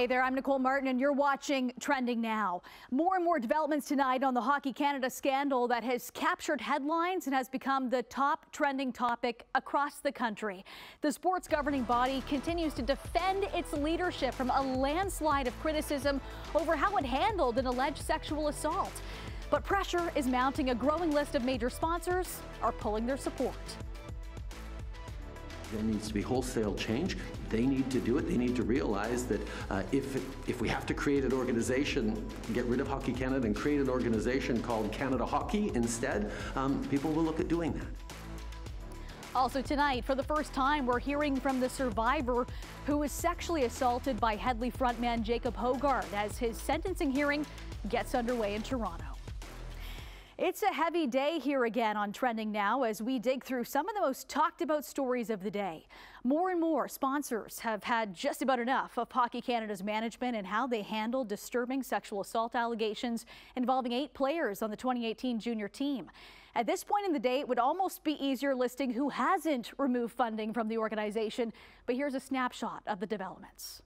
Hey there, I'm Nicole Martin, and you're watching Trending Now. More and more developments tonight on the Hockey Canada scandal that has captured headlines and has become the top trending topic across the country. The sports governing body continues to defend its leadership from a landslide of criticism over how it handled an alleged sexual assault. But pressure is mounting. A growing list of major sponsors are pulling their support. There needs to be wholesale change. They need to do it. They need to realize that uh, if, if we have to create an organization, get rid of Hockey Canada and create an organization called Canada Hockey instead, um, people will look at doing that. Also tonight, for the first time, we're hearing from the survivor who was sexually assaulted by Hedley frontman Jacob Hoggard as his sentencing hearing gets underway in Toronto. It's a heavy day here again on Trending Now as we dig through some of the most talked about stories of the day. More and more sponsors have had just about enough of Hockey Canada's management and how they handle disturbing sexual assault allegations involving eight players on the 2018 junior team. At this point in the day, it would almost be easier listing who hasn't removed funding from the organization, but here's a snapshot of the developments.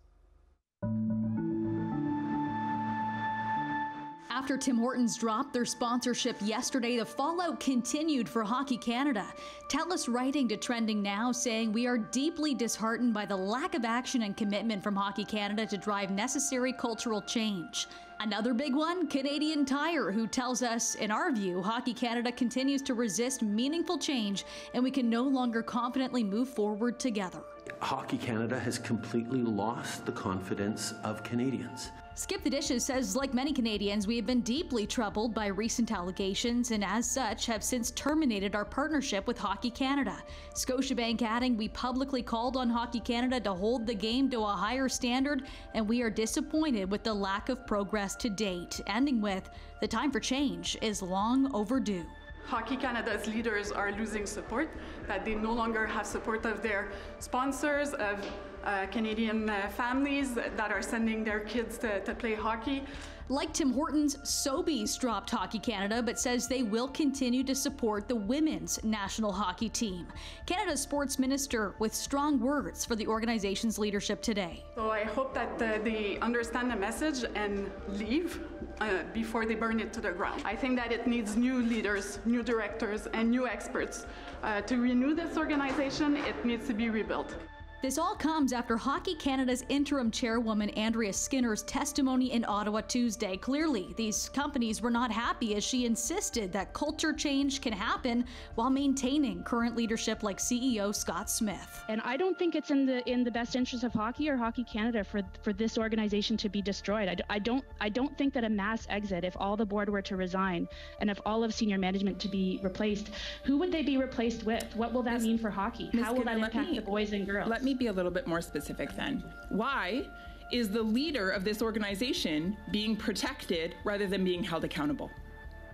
After Tim Hortons dropped their sponsorship yesterday, the fallout continued for Hockey Canada. Telus writing to Trending Now saying, We are deeply disheartened by the lack of action and commitment from Hockey Canada to drive necessary cultural change. Another big one, Canadian Tire, who tells us, in our view, Hockey Canada continues to resist meaningful change and we can no longer confidently move forward together. Hockey Canada has completely lost the confidence of Canadians. Skip the Dishes says, like many Canadians, we have been deeply troubled by recent allegations and, as such, have since terminated our partnership with Hockey Canada. Scotiabank adding, we publicly called on Hockey Canada to hold the game to a higher standard, and we are disappointed with the lack of progress to date. Ending with, the time for change is long overdue. Hockey Canada's leaders are losing support, that they no longer have support of their sponsors, of uh, Canadian uh, families that are sending their kids to, to play hockey. Like Tim Hortons, Sobeys dropped Hockey Canada but says they will continue to support the women's national hockey team. Canada's sports minister with strong words for the organization's leadership today. So I hope that uh, they understand the message and leave uh, before they burn it to the ground. I think that it needs new leaders, new directors, and new experts. Uh, to renew this organization, it needs to be rebuilt. This all comes after Hockey Canada's interim chairwoman Andrea Skinner's testimony in Ottawa Tuesday. Clearly, these companies were not happy as she insisted that culture change can happen while maintaining current leadership like CEO Scott Smith. And I don't think it's in the in the best interest of hockey or Hockey Canada for for this organization to be destroyed. I, I don't I don't think that a mass exit, if all the board were to resign and if all of senior management to be replaced, who would they be replaced with? What will that Ms. mean for hockey? Ms. How will Skinner, that impact me, the boys and girls? Let me be a little bit more specific then. Why is the leader of this organization being protected rather than being held accountable?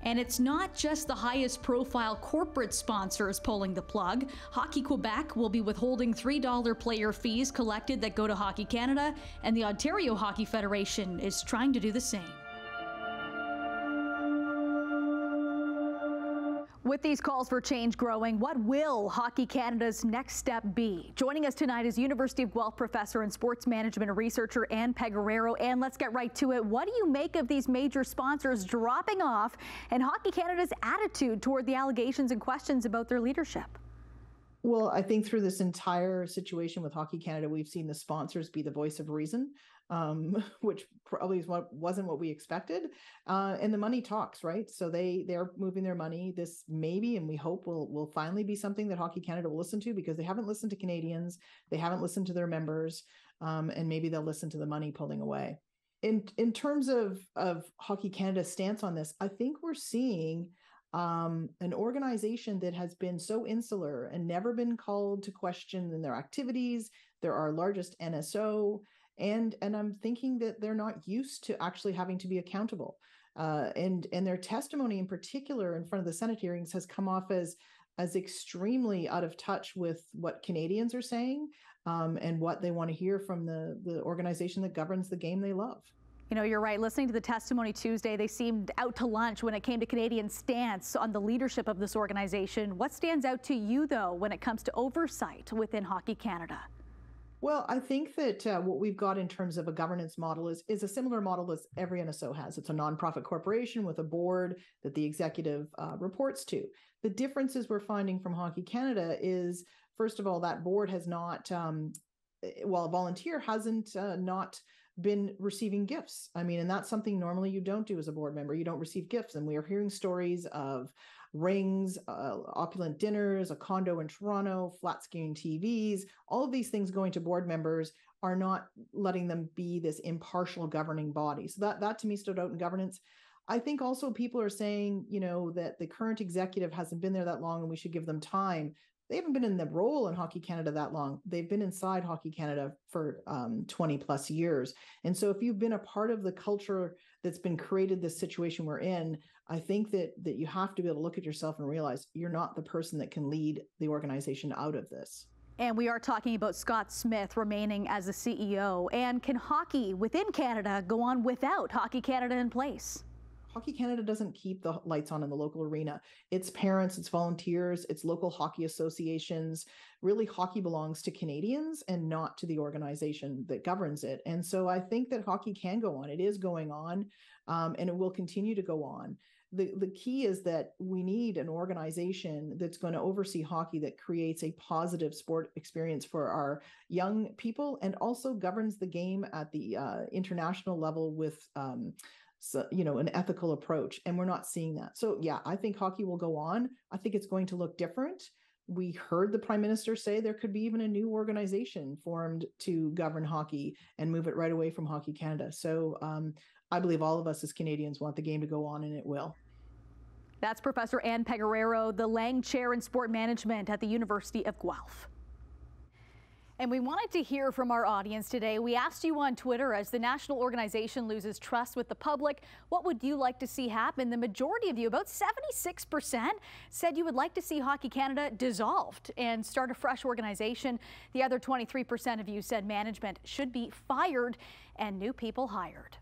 And it's not just the highest profile corporate sponsors pulling the plug. Hockey Quebec will be withholding $3 player fees collected that go to Hockey Canada, and the Ontario Hockey Federation is trying to do the same. With these calls for change growing, what will Hockey Canada's next step be? Joining us tonight is University of Guelph professor and sports management researcher Anne Pegoraro. And let's get right to it. What do you make of these major sponsors dropping off and Hockey Canada's attitude toward the allegations and questions about their leadership? Well, I think through this entire situation with Hockey Canada, we've seen the sponsors be the voice of reason um, which probably is what wasn't what we expected. Uh, and the money talks, right? So they they're moving their money. This maybe, and we hope will will finally be something that Hockey Canada will listen to because they haven't listened to Canadians, they haven't listened to their members, um, and maybe they'll listen to the money pulling away. In in terms of of Hockey Canada's stance on this, I think we're seeing um, an organization that has been so insular and never been called to question in their activities. They're our largest NSO and and i'm thinking that they're not used to actually having to be accountable uh, and and their testimony in particular in front of the senate hearings has come off as as extremely out of touch with what canadians are saying um, and what they want to hear from the the organization that governs the game they love you know, you're right. Listening to the testimony Tuesday, they seemed out to lunch when it came to Canadian stance on the leadership of this organization. What stands out to you, though, when it comes to oversight within Hockey Canada? Well, I think that uh, what we've got in terms of a governance model is is a similar model as every NSO has. It's a nonprofit corporation with a board that the executive uh, reports to. The differences we're finding from Hockey Canada is, first of all, that board has not, um, eh, well, a volunteer hasn't uh, not been receiving gifts. I mean, and that's something normally you don't do as a board member. You don't receive gifts, and we are hearing stories of rings, uh, opulent dinners, a condo in Toronto, flat screen TVs, all of these things going to board members are not letting them be this impartial governing body. So that that to me stood out in governance. I think also people are saying, you know, that the current executive hasn't been there that long and we should give them time they haven't been in the role in Hockey Canada that long. They've been inside Hockey Canada for um, 20 plus years. And so if you've been a part of the culture that's been created this situation we're in, I think that that you have to be able to look at yourself and realize you're not the person that can lead the organization out of this. And we are talking about Scott Smith remaining as the CEO. And can hockey within Canada go on without Hockey Canada in place? Hockey Canada doesn't keep the lights on in the local arena. It's parents, it's volunteers, it's local hockey associations. Really, hockey belongs to Canadians and not to the organization that governs it. And so I think that hockey can go on. It is going on, um, and it will continue to go on. The, the key is that we need an organization that's going to oversee hockey that creates a positive sport experience for our young people and also governs the game at the uh, international level with um, so, you know, an ethical approach. And we're not seeing that. So, yeah, I think hockey will go on. I think it's going to look different. We heard the prime minister say there could be even a new organization formed to govern hockey and move it right away from Hockey Canada. So, um, I believe all of us as Canadians want the game to go on, and it will. That's Professor Anne Pegoraro, the Lang Chair in Sport Management at the University of Guelph. And we wanted to hear from our audience today. We asked you on Twitter as the national organization loses trust with the public, what would you like to see happen? The majority of you, about 76%, said you would like to see Hockey Canada dissolved and start a fresh organization. The other 23% of you said management should be fired and new people hired.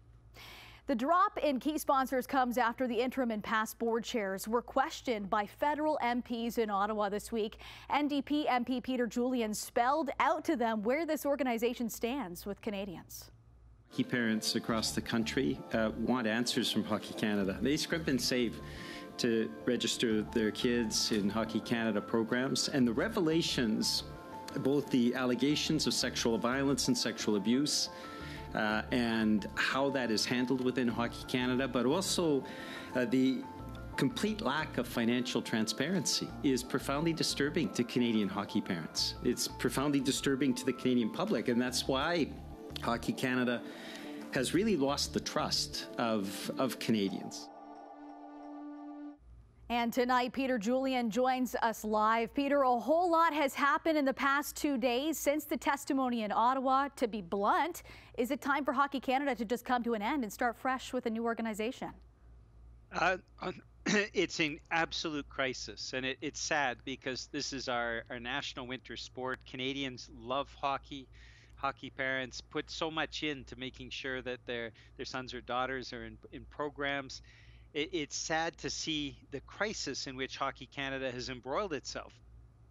The drop in key sponsors comes after the interim and past board chairs were questioned by federal MPs in Ottawa this week. NDP MP Peter Julian spelled out to them where this organization stands with Canadians. Hockey parents across the country uh, want answers from Hockey Canada. They scrimp and save to register their kids in Hockey Canada programs, and the revelations, both the allegations of sexual violence and sexual abuse, uh, and how that is handled within Hockey Canada, but also uh, the complete lack of financial transparency is profoundly disturbing to Canadian hockey parents. It's profoundly disturbing to the Canadian public, and that's why Hockey Canada has really lost the trust of, of Canadians. And tonight, Peter Julian joins us live. Peter, a whole lot has happened in the past two days since the testimony in Ottawa. To be blunt, is it time for Hockey Canada to just come to an end and start fresh with a new organization? Uh, it's an absolute crisis, and it, it's sad because this is our, our national winter sport. Canadians love hockey. Hockey parents put so much into making sure that their their sons or daughters are in, in programs it, it's sad to see the crisis in which Hockey Canada has embroiled itself.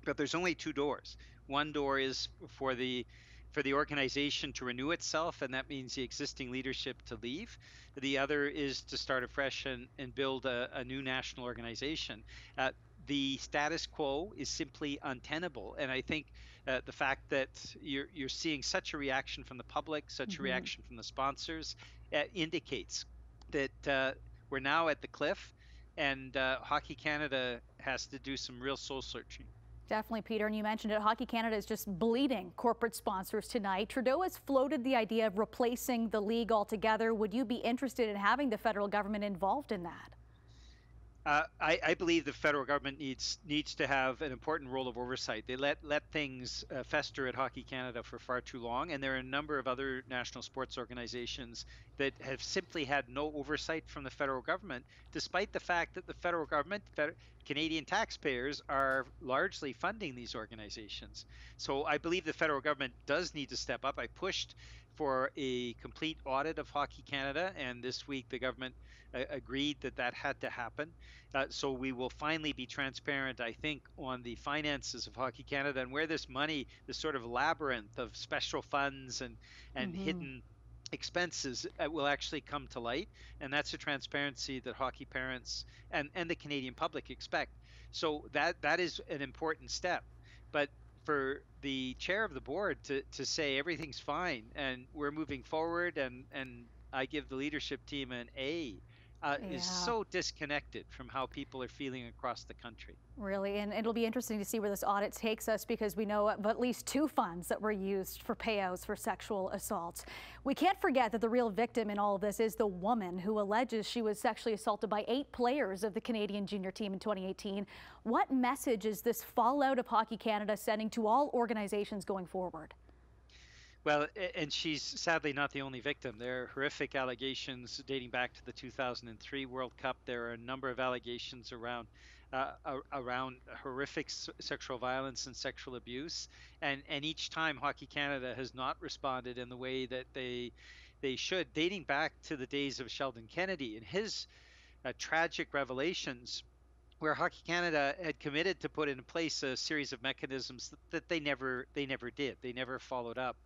But there's only two doors. One door is for the for the organization to renew itself, and that means the existing leadership to leave. The other is to start afresh and, and build a, a new national organization. Uh, the status quo is simply untenable, and I think uh, the fact that you're you're seeing such a reaction from the public, such mm-hmm. a reaction from the sponsors, uh, indicates that uh, we're now at the cliff, and uh, Hockey Canada has to do some real soul searching. Definitely, Peter. And you mentioned it. Hockey Canada is just bleeding corporate sponsors tonight. Trudeau has floated the idea of replacing the league altogether. Would you be interested in having the federal government involved in that? Uh, I, I, believe the federal government needs needs to have an important role of oversight. They let let things uh, fester at Hockey Canada for far too long, and there are a number of other national sports organizations that have simply had no oversight from the federal government, despite the fact that the federal government, Canadian taxpayers, are largely funding these organizations. So I believe the federal government does need to step up. I pushed for a complete audit of Hockey Canada, and this week the government uh, agreed that that had to happen. Uh, so we will finally be transparent, I think, on the finances of Hockey Canada and where this money, this sort of labyrinth of special funds and and mm-hmm. hidden expenses uh, will actually come to light, and that's a transparency that hockey parents and and the Canadian public expect. So that that is an important step, but for the chair of the board to, to say everything's fine and we're moving forward and, and I give the leadership team an A uh, yeah. is so disconnected from how people are feeling across the country. Really, and it'll be interesting to see where this audit takes us because we know of at least two funds that were used for payouts for sexual assaults. We can't forget that the real victim in all of this is the woman who alleges she was sexually assaulted by eight players of the Canadian junior team in 2018. What message is this fallout of Hockey Canada sending to all organizations going forward? Well, and she's sadly not the only victim. There are horrific allegations dating back to the 2003 World Cup. There are a number of allegations around uh, around horrific sexual violence and sexual abuse, and and each time Hockey Canada has not responded in the way that they they should, dating back to the days of Sheldon Kennedy and his uh, tragic revelations where Hockey Canada had committed to put in place a series of mechanisms that, that, they never they never did. They never followed up.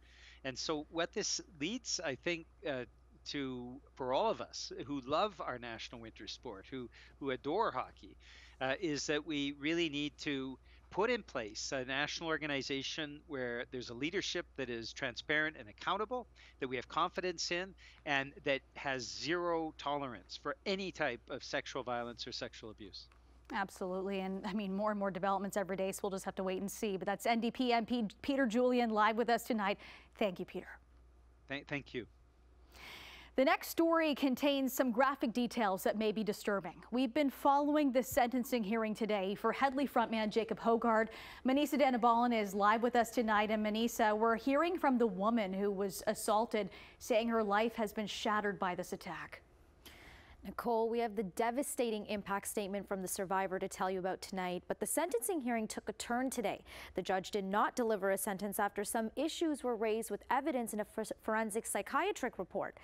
And so, what this leads, I think, uh, to for all of us who love our national winter sport, who who adore hockey, uh, is that we really need to put in place a national organization where there's a leadership that is transparent and accountable, that we have confidence in, and that has zero tolerance for any type of sexual violence or sexual abuse. Absolutely. And I mean, more and more developments every day, so we'll just have to wait and see. But that's NDP MP Peter Julian live with us tonight. Thank you, Peter. Thank, thank you. The next story contains some graphic details that may be disturbing. We've been following the sentencing hearing today for Hedley frontman Jacob Hoggard. Manisa Dhanabalan is live with us tonight. And Manisa, we're hearing from the woman who was assaulted, saying her life has been shattered by this attack. Nicole, we have the devastating impact statement from the survivor to tell you about tonight, but the sentencing hearing took a turn today. The judge did not deliver a sentence after some issues were raised with evidence in a forensic psychiatric report,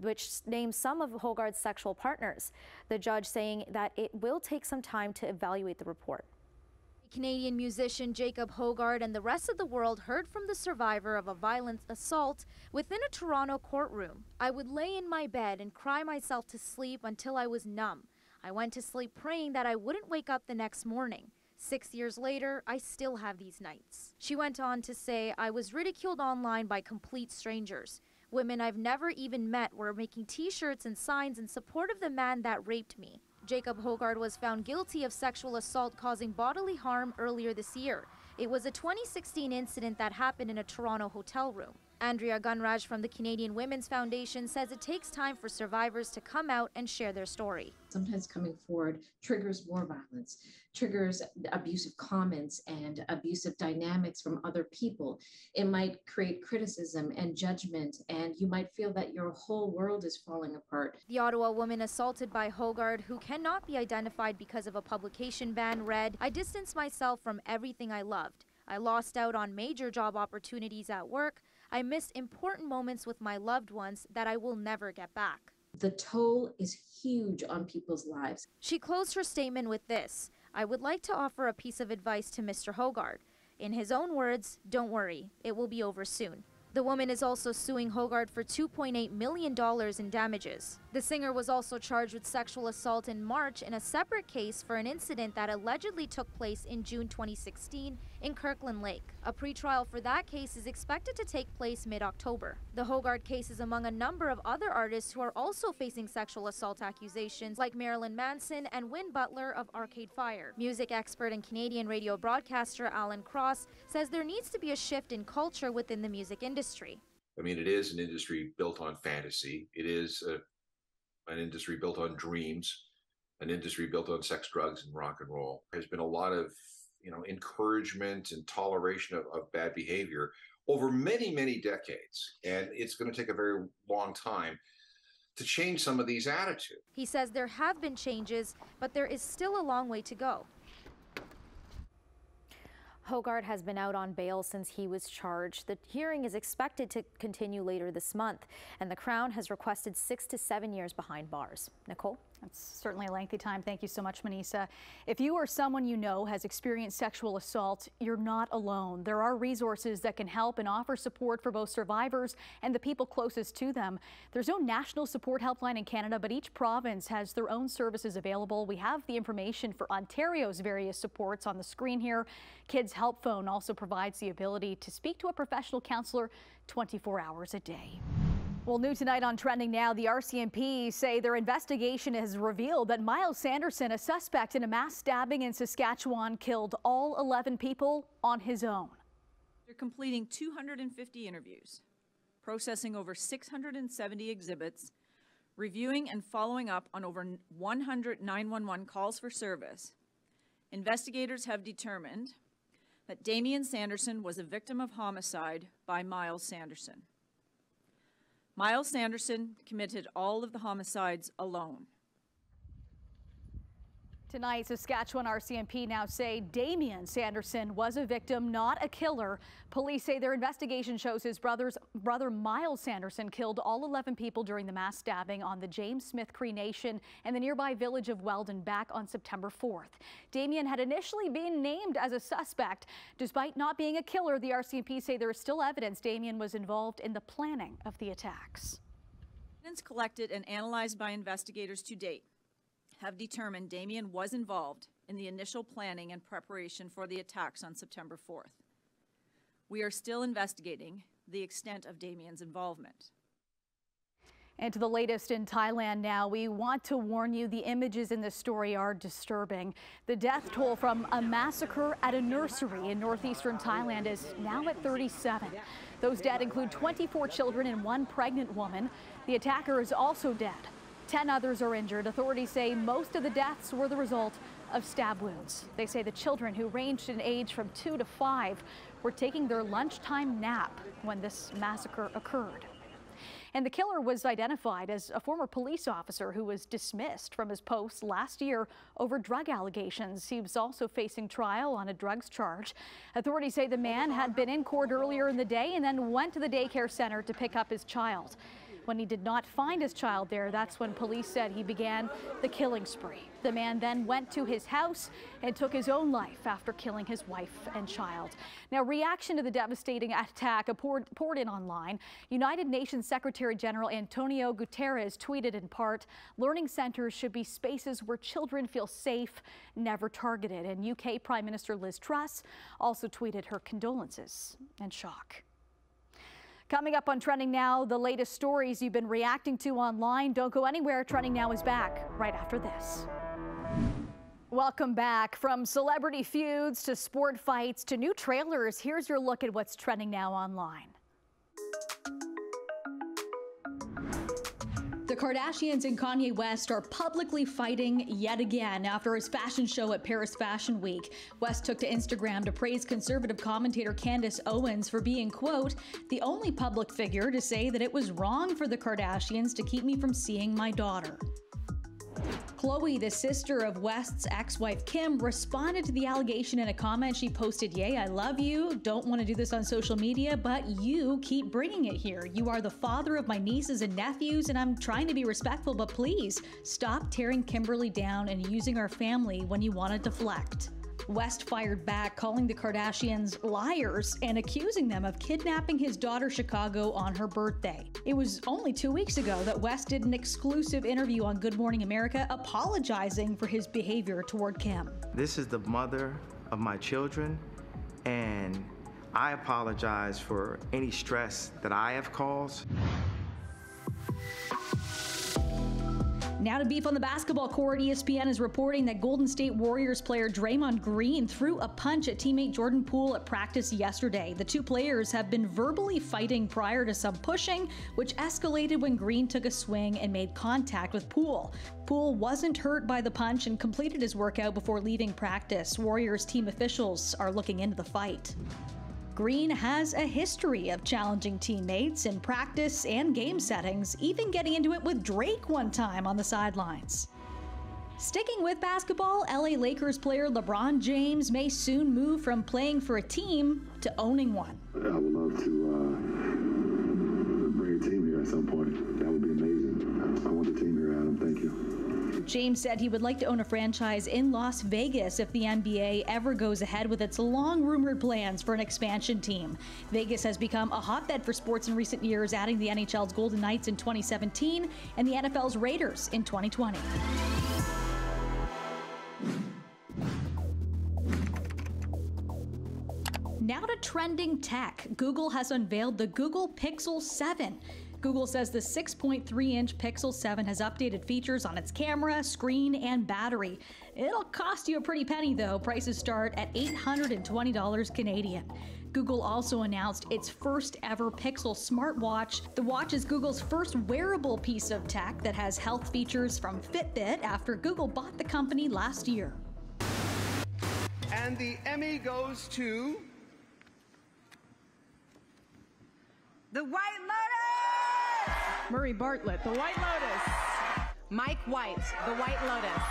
which names some of Hoggard's sexual partners. The judge saying that it will take some time to evaluate the report. Canadian musician Jacob Hoggard and the rest of the world heard from the survivor of a violent assault within a Toronto courtroom. I would lay in my bed and cry myself to sleep until I was numb. I went to sleep praying that I wouldn't wake up the next morning. Six years later, I still have these nights. She went on to say, I was ridiculed online by complete strangers. Women I've never even met were making t shirts and signs in support of the man that raped me. Jacob Hoggard was found guilty of sexual assault causing bodily harm earlier this year. It was a 2016 incident that happened in a Toronto hotel room. Andrea Gunraj from the Canadian Women's Foundation says it takes time for survivors to come out and share their story. Sometimes coming forward triggers more violence, triggers abusive comments and abusive dynamics from other people. It might create criticism and judgment, and you might feel that your whole world is falling apart. The Ottawa woman assaulted by Hoggard, who cannot be identified because of a publication ban, read, I distanced myself from everything I loved. I lost out on major job opportunities at work. I missed important moments with my loved ones that I will never get back. The toll is huge on people's lives. She closed her statement with this I would like to offer a piece of advice to Mr. Hoggard. In his own words, don't worry, it will be over soon. The woman is also suing Hoggard for $2.8 million in damages. The singer was also charged with sexual assault in March in a separate case for an incident that allegedly took place in June 2016 in Kirkland Lake. A pretrial for that case is expected to take place mid-October. The Hoggard case is among a number of other artists who are also facing sexual assault accusations like Marilyn Manson and Win Butler of Arcade Fire. Music expert and Canadian radio broadcaster Alan Cross says there needs to be a shift in culture within the music industry. I mean, it is an industry built on fantasy. It is a an industry built on dreams, an industry built on sex, drugs, and rock and roll. There's been a lot of you know encouragement and toleration of, of bad behavior over many many decades, and it's going to take a very long time to change some of these attitudes. He says there have been changes, but there is still a long way to go. Hoggard has been out on bail since he was charged. The hearing is expected to continue later this month, and the Crown has requested six to seven years behind bars. Nicole? That's certainly a lengthy time. Thank you so much, Manisa. If you or someone you know has experienced sexual assault, you're not alone. There are resources that can help and offer support for both survivors and the people closest to them. There's no national support helpline in Canada, but each province has their own services available. We have the information for Ontario's various supports on the screen here. Kids Help Phone also provides the ability to speak to a professional counselor 24 hours a day. Well, new tonight on Trending Now, the RCMP say their investigation has revealed that Myles Sanderson, a suspect in a mass stabbing in Saskatchewan, killed all 11 people on his own. They're completing 250 interviews, processing over 670 exhibits, reviewing and following up on over 100 911 calls for service. Investigators have determined that Damien Sanderson was a victim of homicide by Myles Sanderson. Myles Sanderson committed all of the homicides alone. Tonight, Saskatchewan RCMP now say Damien Sanderson was a victim, not a killer. Police say their investigation shows his brother's brother Myles Sanderson killed all 11 people during the mass stabbing on the James Smith Cree Nation and the nearby village of Weldon back on September 4th. Damien had initially been named as a suspect. Despite not being a killer, the RCMP say there is still evidence Damien was involved in the planning of the attacks. Evidence collected and analyzed by investigators to date have determined Damien was involved in the initial planning and preparation for the attacks on September 4th. We are still investigating the extent of Damien's involvement. And to the latest in Thailand now, we want to warn you the images in this story are disturbing. The death toll from a massacre at a nursery in northeastern Thailand is now at 37. Those dead include 24 children and one pregnant woman. The attacker is also dead. Ten others are injured. Authorities say most of the deaths were the result of stab wounds. They say the children, who ranged in age from two to five, were taking their lunchtime nap when this massacre occurred. And the killer was identified as a former police officer who was dismissed from his post last year over drug allegations. He was also facing trial on a drugs charge. Authorities say the man had been in court earlier in the day and then went to the daycare center to pick up his child. When he did not find his child there, that's when police said he began the killing spree. The man then went to his house and took his own life after killing his wife and child. Now, reaction to the devastating attack poured, poured in online. United Nations Secretary General Antonio Guterres tweeted in part, learning centers should be spaces where children feel safe, never targeted. And UK Prime Minister Liz Truss also tweeted her condolences and shock. Coming up on Trending Now, the latest stories you've been reacting to online. Don't go anywhere. Trending Now is back right after this. Welcome back. From celebrity feuds to sport fights to new trailers, here's your look at what's trending now online. Kardashians and Kanye West are publicly fighting yet again after his fashion show at Paris Fashion Week. West took to Instagram to praise conservative commentator Candace Owens for being, quote, the only public figure to say that it was wrong for the Kardashians to keep me from seeing my daughter. Khloe, the sister of West's ex wife Kim, responded to the allegation in a comment she posted Yay, I love you. Don't want to do this on social media, but you keep bringing it here. You are the father of my nieces and nephews, and I'm trying to be respectful, but please stop tearing Kimberly down and using our family when you want to deflect. West fired back, calling the Kardashians liars and accusing them of kidnapping his daughter Chicago on her birthday. It was only two weeks ago that West did an exclusive interview on Good Morning America apologizing for his behavior toward Kim. This is the mother of my children, and I apologize for any stress that I have caused. Now to beef on the basketball court, ESPN is reporting that Golden State Warriors player Draymond Green threw a punch at teammate Jordan Poole at practice yesterday. The two players have been verbally fighting prior to some pushing, which escalated when Green took a swing and made contact with Poole. Poole wasn't hurt by the punch and completed his workout before leaving practice. Warriors team officials are looking into the fight. Green has a history of challenging teammates in practice and game settings, even getting into it with Drake one time on the sidelines. Sticking with basketball, LA Lakers player LeBron James may soon move from playing for a team to owning one. I would love to uh, bring a team here at some point. James said he would like to own a franchise in Las Vegas if the NBA ever goes ahead with its long rumored plans for an expansion team. Vegas has become a hotbed for sports in recent years, adding the NHL's Golden Knights in 2017 and the NFL's Raiders in 2020. Now to trending tech. Google has unveiled the Google Pixel 7. Google says the 6.3 inch Pixel 7 has updated features on its camera, screen, and battery. It'll cost you a pretty penny though. Prices start at $820 Canadian. Google also announced its first ever Pixel smartwatch. The watch is Google's first wearable piece of tech that has health features from Fitbit after Google bought the company last year. And the Emmy goes to The White Lotus! Murray Bartlett, The White Lotus. Mike White, The White Lotus.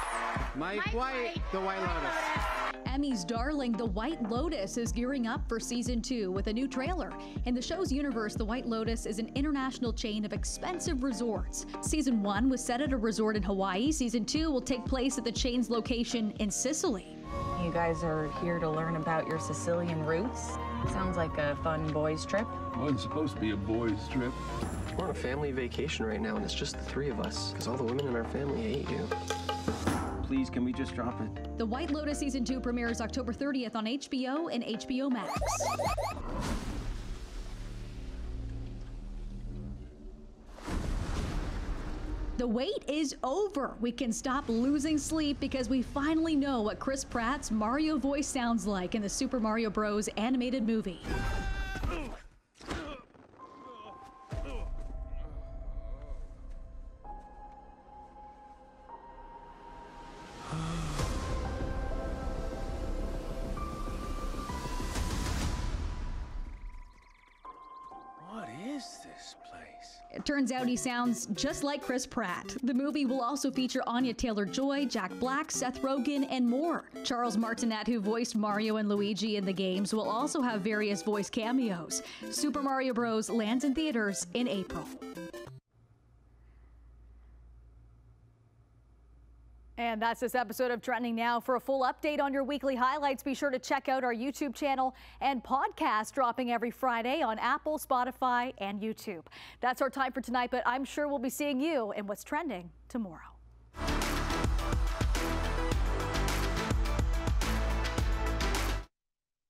Mike, Mike White, White, The White Lotus. Emmy's darling, The White Lotus, is gearing up for season two with a new trailer. In the show's universe, The White Lotus is an international chain of expensive resorts. Season one was set at a resort in Hawaii. Season two will take place at the chain's location in Sicily. You guys are here to learn about your Sicilian roots. Sounds like a fun boys' trip. Well, it's supposed to be a boys' trip. We're on a family vacation right now, and it's just the three of us, because all the women in our family hate you. Please, can we just drop it? The White Lotus Season 2 premieres October 30th on HBO and HBO Max. The wait is over. We can stop losing sleep because we finally know what Chris Pratt's Mario voice sounds like in the Super Mario Bros. animated movie. It turns out he sounds just like Chris Pratt. The movie will also feature Anya Taylor Joy, Jack Black, Seth Rogen, and more. Charles Martinet, who voiced Mario and Luigi in the games, will also have various voice cameos. Super Mario Bros. lands in theaters in April. And that's this episode of Trending Now. For a full update on your weekly highlights, be sure to check out our YouTube channel and podcast dropping every Friday on Apple, Spotify, and YouTube. That's our time for tonight, but I'm sure we'll be seeing you in what's trending tomorrow.